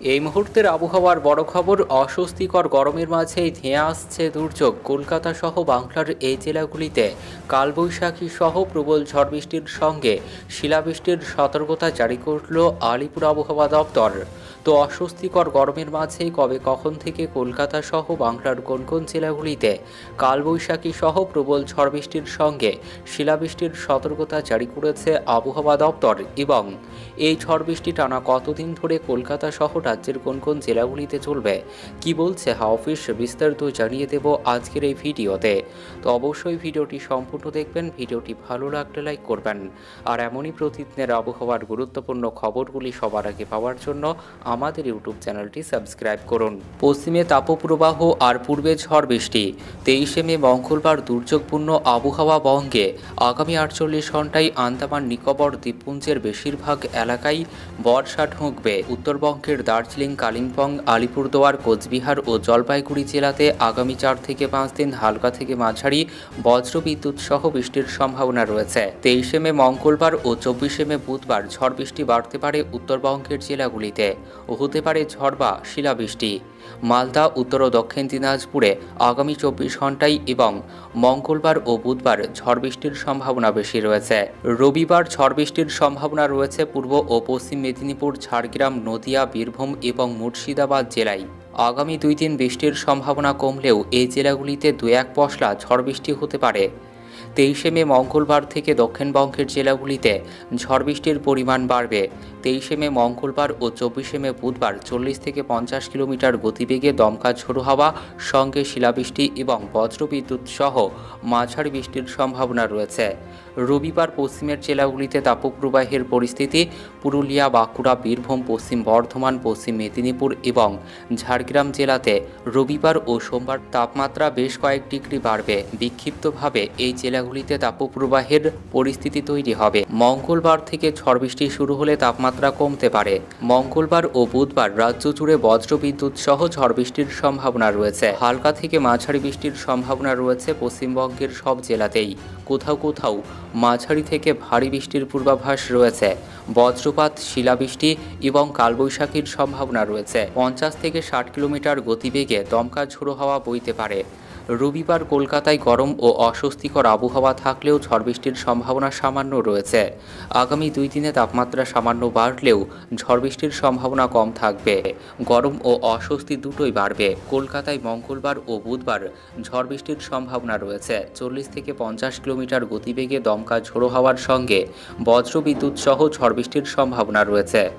এই মুহূর্তের আবহাওয়ার বড় খবর, অস্বস্তিকর গরমের মাঝেই ধেয়ে আসছে দুর্যোগ কলকাতা সহ বাংলার এই জেলাগুলিতে। কালবৈশাখী সহ প্রবল ঝড় বৃষ্টির সঙ্গে শিলাবৃষ্টির সতর্কতা জারি করল আলিপুর আবহাওয়া দপ্তর। তো অস্বস্তিকর গরমের মাঝেই কবে কখন থেকে কলকাতা সহ বাংলার কোন কোন জেলাগুলিতে কালবৈশাখী সহ প্রবল ঝড় বৃষ্টির সঙ্গে শিলাবৃষ্টির সতর্কতা জারি করেছে আবহাওয়া দপ্তর এবং এই ঝড় বৃষ্টি টানা কতদিন ধরে কলকাতা সহ রাজ্যের কোন কোন জেলাগুলিতে চলবে? কি বলছে হাওয়া অফিস? বিস্তারিত জানিয়ে দেব আজকের এই ভিডিওতে। তো অবশ্যই ভিডিওটি সম্পূর্ণ দেখবেন, ভিডিওটি ভালো লাগলে লাইক করবেন। আর এমনই প্রতিদিনের আবহাওয়ার গুরুত্বপূর্ণ খবরগুলি সবার আগে পাওয়ার জন্য আমাদের ইউটিউব চ্যানেলটি সাবস্ক্রাইব করুন। পশ্চিমে তাপপ্রবাহ আর পূর্বে ঝড় বৃষ্টি। তেইশে মে মঙ্গলবার দুর্যোগপূর্ণ আবহাওয়া বঙ্গে আগামী আটচল্লিশ ঘন্টায় আন্দামান নিকোবর দ্বীপপুঞ্জের বেশিরভাগ এলাকায় বর্ষা ঢুকবে। উত্তরবঙ্গের দার্জিলিং, কালিম্পং, আলিপুরদুয়ার, কোচবিহার ও জলপাইগুড়ি জেলাতে আগামী চার থেকে পাঁচ দিন হালকা থেকে মাঝারি বজ্রবিদ্যুৎ সহ বৃষ্টির সম্ভাবনা রয়েছে। তেইশে মে মঙ্গলবার ও চব্বিশে মে বুধবার ঝড় বৃষ্টি বাড়তে পারে উত্তরবঙ্গের জেলাগুলিতে। ও হতে পারে ঝড় বা শিলাবৃষ্টি। মালদা, উত্তর ও দক্ষিণ দিনাজপুরে আগামী চব্বিশ ঘন্টায় এবং মঙ্গলবার ও বুধবার ঝড় বৃষ্টির সম্ভাবনা বেশি রয়েছে। রবিবার ঝড় বৃষ্টির সম্ভাবনা রয়েছে পূর্ব ও পশ্চিম মেদিনীপুর, ঝাড়গ্রাম, নদিয়া, বীরভূম এবং মুর্শিদাবাদ জেলায়। আগামী দুই দিন বৃষ্টির সম্ভাবনা কমলেও এই জেলাগুলিতে দু এক পশলা ঝড় বৃষ্টি হতে পারে। তেইশে মে মঙ্গলবার থেকে দক্ষিণবঙ্গের জেলাগুলিতে ঝড় বৃষ্টির পরিমাণ বাড়বে। তেইশে মে মঙ্গলবার ও চব্বিশে মে বুধবার চল্লিশ থেকে পঞ্চাশ কিলোমিটার গতিবেগে দমকা ঝোড়ো হাওয়া, সঙ্গে শিলাবৃষ্টি এবং বজ্রবিদ্যুৎ সহ মাঝারি বৃষ্টির সম্ভাবনা রয়েছে। রবিবার পশ্চিমের জেলাগুলিতে তাপপ্রবাহের পরিস্থিতি, পুরুলিয়া, বাঁকুড়া, বীরভূম, পশ্চিম বর্ধমান, পশ্চিম মেদিনীপুর এবং ঝাড়গ্রাম জেলাতে রবিবার ও সোমবার তাপমাত্রা বেশ কয়েক ডিগ্রি বাড়বে। বিক্ষিপ্তভাবে এই জেলাগুলিতে তাপপ্রবাহের পরিস্থিতি তৈরি হবে। মঙ্গলবার থেকে ঝড় বৃষ্টি শুরু হলে তাপমাত্রা কমতে পারে। মঙ্গলবার ও বুধবার রাজ্য জুড়ে বজ্রবিদ্যুৎ সহ ঝড় বৃষ্টির সম্ভাবনা রয়েছে। হালকা থেকে মাঝারি বৃষ্টির সম্ভাবনা রয়েছে পশ্চিমবঙ্গের সব জেলাতেই। কোথাও কোথাও মাঝারি থেকে ভারী বৃষ্টির পূর্বাভাস রয়েছে। বজ্রপাত, শিলাবৃষ্টি এবং কালবৈশাখীর সম্ভাবনা রয়েছে। পঞ্চাশ থেকে ষাট কিলোমিটার গতিবেগে দমকা ঝোড়ো হাওয়া বইতে পারে। রবিবার কলকাতায় গরম ও অস্বস্তিকর আবহাওয়া থাকলেও ঝড় বৃষ্টির সম্ভাবনা সামান্য রয়েছে। আগামী দুই দিনে তাপমাত্রা সামান্য বাড়লেও ঝড় বৃষ্টির সম্ভাবনা কম থাকবে। গরম ও অস্বস্তি দুটোই বাড়বে। কলকাতায় মঙ্গলবার ও বুধবার ঝড় বৃষ্টির সম্ভাবনা রয়েছে। চল্লিশ থেকে পঞ্চাশ কিলোমিটার গতিবেগে দমকা ঝোড়ো হওয়ার সঙ্গে বজ্রবিদ্যুৎ সহ ঝড় বৃষ্টির সম্ভাবনা রয়েছে।